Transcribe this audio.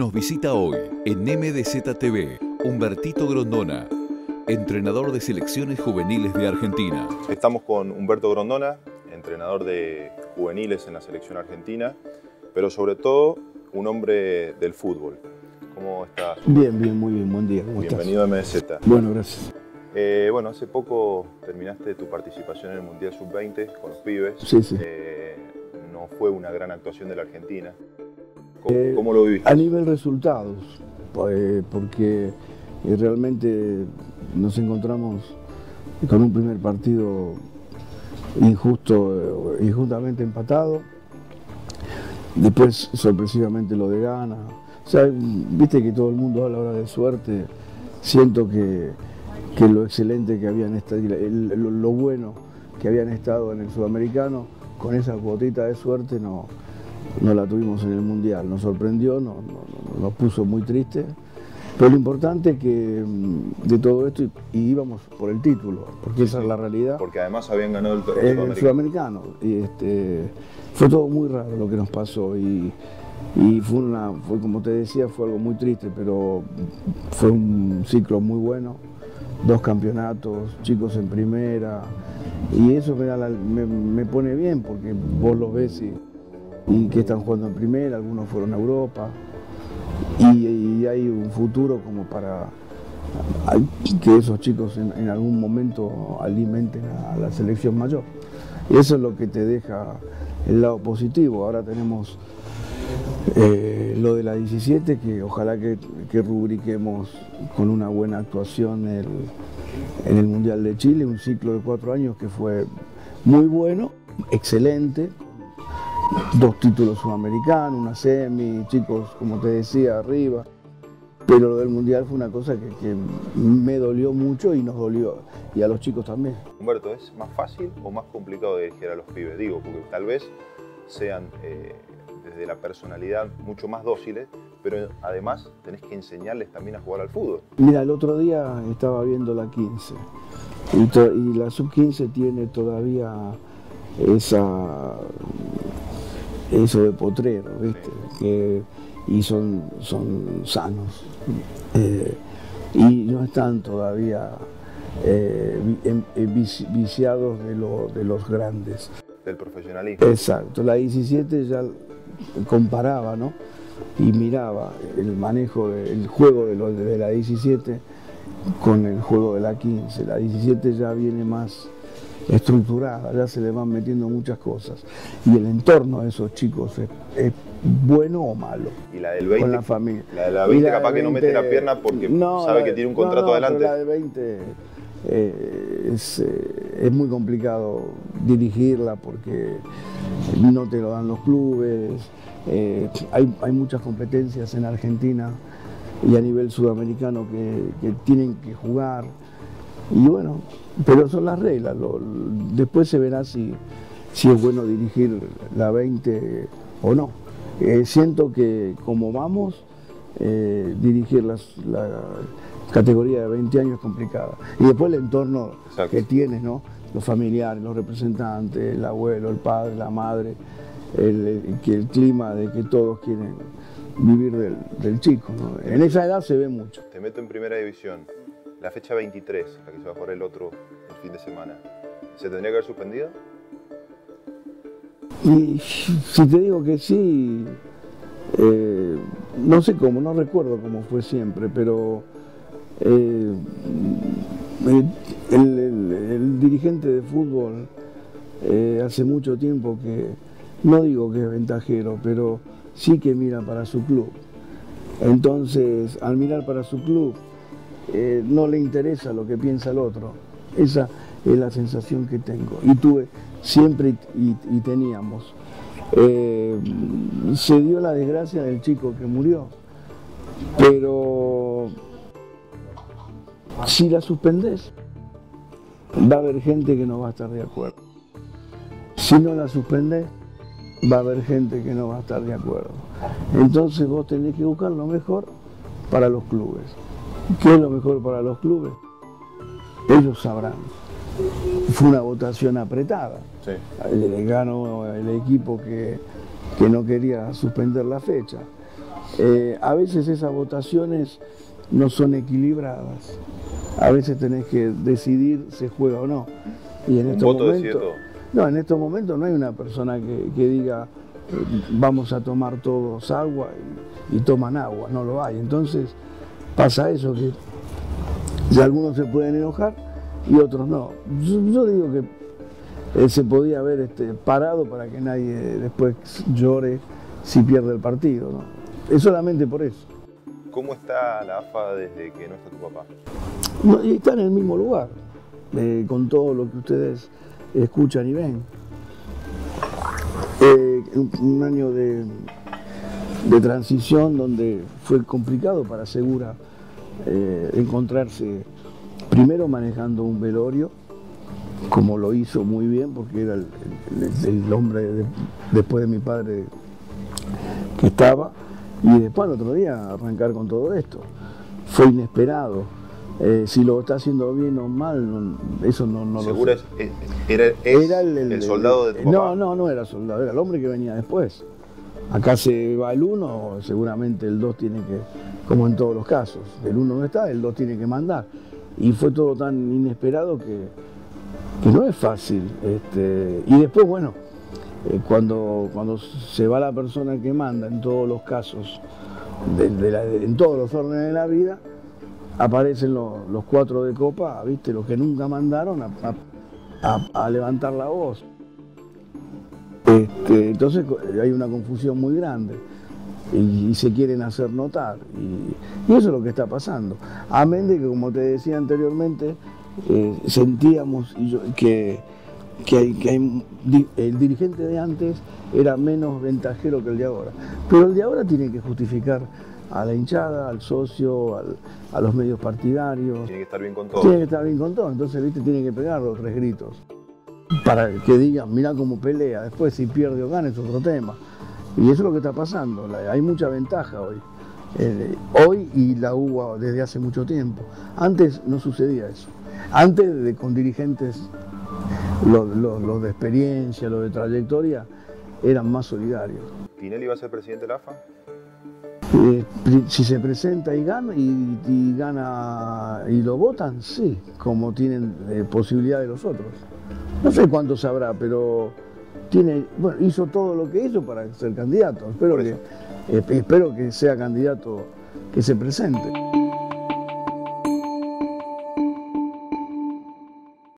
Nos visita hoy en MDZ TV Humbertito Grondona, entrenador de selecciones juveniles de Argentina. Estamos con Humberto Grondona, entrenador de juveniles en la selección argentina, pero sobre todo un hombre del fútbol. ¿Cómo estás? Bien, bien, muy bien, buen día. ¿Cómo Bienvenido estás? a MDZ. Bueno, gracias. Eh, bueno, hace poco terminaste tu participación en el Mundial Sub-20 con los pibes. Sí, sí. Eh, no fue una gran actuación de la Argentina. ¿Cómo, Eh, cómo lo viviste? A nivel resultados, pues, porque eh, realmente nos encontramos con un primer partido injusto, eh, injustamente empatado. Después, sorpresivamente, lo de Gana. O sea, viste que todo el mundo habla ahora de suerte. Siento que, que lo excelente que habían estado, lo, lo bueno que habían estado en el sudamericano, con esa cuotita de suerte no, no la tuvimos en el Mundial. Nos sorprendió, no- no- no- nos puso muy triste. Pero lo importante es que mm, de todo esto y, y íbamos por el título, porque esa es la realidad. Porque además habían ganado el Eh, sudamericano. sudamericano. Y este, fue todo muy raro lo que nos pasó y, y fue una, fue como te decía, fue algo muy triste, pero fue un ciclo muy bueno. Dos campeonatos, chicos en primera. Y eso me, da la- me, me pone bien porque vos lo ves y, y que están jugando en primera, algunos fueron a Europa. Y, hay un futuro como para que esos chicos en, algún momento alimenten a la selección mayor. Y eso es lo que te deja el lado positivo. Ahora tenemos eh, lo de la 17, que ojalá que, que rubriquemos con una buena actuación en el Mundial de Chile, un ciclo de cuatro años que fue muy bueno, excelente, dos títulos sudamericanos, una semi, chicos, como te decía, arriba. Pero lo del Mundial fue una cosa que, que me dolió mucho y nos dolió, y a los chicos también. Humberto, ¿es más fácil o más complicado dirigir a los pibes? Digo, porque tal vez sean eh, desde la personalidad mucho más dóciles, pero además tenés que enseñarles también a jugar al fútbol. Mira, el otro día estaba viendo la 15 y, to- y la sub-15 tiene todavía esa eso de potrero, ¿viste? Que- y son, son sanos. Eh, y no están todavía eh, eh, vici- viciados de, lo- de los grandes. Del profesionalismo. Exacto, la 17 ya comparaba, ¿no? Y miraba el manejo, el juego de la 17 con el juego de la 15. La 17 ya viene más estructurada, ya se le van metiendo muchas cosas. Y el entorno de esos chicos es, es bueno o malo. Y la del 20, Con la familia. la de la Y 20 la capaz que no mete la 20, pierna porque no, sabe que tiene un contrato no, adelante. pero la de 20 eh, es, eh, es muy complicado dirigirla porque no te lo dan los clubes. eh, hay, hay muchas competencias en Argentina y a nivel sudamericano que, que tienen que jugar. Y bueno, pero son las reglas. lo- después se verá si, si es bueno dirigir la 20 o no. Eh, siento que como vamos, eh, dirigir las- la categoría de 20 años es complicada. Y después el entorno Exacto. que tienes, ¿no? Los familiares, los representantes, el abuelo, el padre, la madre, el, el- que el clima de que todos quieren vivir del, del chico. ¿no? En esa edad se ve mucho. Te meto en primera división. La fecha 23, la que se va a jugar el otro el fin de semana. ¿Se tendría que haber suspendido? Y si te digo que sí, eh, no sé cómo, no recuerdo cómo fue siempre, pero eh, el, dirigente de fútbol eh, hace mucho tiempo que, no digo que es ventajero, pero sí que mira para su club. Entonces, al mirar para su club, eh, no le interesa lo que piensa el otro. Esa es la sensación que tengo. Y tuve siempre y, teníamos. Eh, se dio la desgracia del chico que murió, pero si la suspendés, va a haber gente que no va a estar de acuerdo. Si no la suspendés, va a haber gente que no va a estar de acuerdo. Entonces vos tenés que buscar lo mejor para los clubes. ¿Qué es lo mejor para los clubes? Ellos sabrán. Fue una votación apretada. Sí. Le ganó el equipo que, que no quería suspender la fecha. eh, a veces esas votaciones no son equilibradas. A veces tenés que decidir si juega o no. Y en estos momentos, no, en estos momentos no hay una persona que, que diga eh, vamos a tomar todos agua y, y toman agua, no lo hay. Entonces pasa eso que algunos se pueden enojar y otros no. Yo, yo digo que eh, se podía haber este, parado para que nadie después llore si pierde el partido. ¿no? Es solamente por eso. ¿Cómo está la AFA desde que no está tu papá? No, está en el mismo lugar, eh, con todo lo que ustedes escuchan y ven. Eh, un año de, de transición donde fue complicado para Segura eh, encontrarse primero manejando un velorio, como lo hizo muy bien, porque era el, el- el hombre de- después de mi padre que estaba, y después al otro día arrancar con todo esto. Fue inesperado. Eh, si lo está haciendo bien o mal, no- eso no, no Segura lo sé. es, es- era, es Era el, soldado de tu papá. No, no, no era soldado, era el hombre que venía después. Acá se va el uno, seguramente el dos tiene que, como en todos los casos, el uno no está, el dos tiene que mandar. Y fue todo tan inesperado que, que no es fácil. este, y después, bueno, eh, cuando, cuando se va la persona que manda en todos los casos, en todos los órdenes de la vida, aparecen los, cuatro de copa, ¿viste? Los que nunca mandaron a levantar la voz. Este, entonces co- hay una confusión muy grande y, y se quieren hacer notar. Y, y eso es lo que está pasando. Amén de que, como te decía anteriormente, eh, sentíamos y yo- que, que, hay- el dirigente de antes era menos ventajero que el de ahora. Pero el de ahora tiene que justificar a la hinchada, al socio, al- a los medios partidarios. Tiene que estar bien con todo. Tiene que estar bien con todo, entonces viste, tiene que pegar los tres gritos. Para que digan, mirá cómo pelea, después si pierde o gana es otro tema. Y eso es lo que está pasando, hay mucha ventaja hoy. Eh, hoy y la hubo desde hace mucho tiempo. Antes no sucedía eso. Antes de, con dirigentes, los, los- los de experiencia, los de trayectoria, eran más solidarios. ¿Tinelli va a ser presidente de la AFA? Eh, si se presenta y gana y, y gana y lo votan, sí, como tienen eh, posibilidad de los otros. No sé cuánto sabrá, pero tiene, bueno, hizo todo lo que hizo para ser candidato. Espero que, eh, espero que sea candidato que se presente.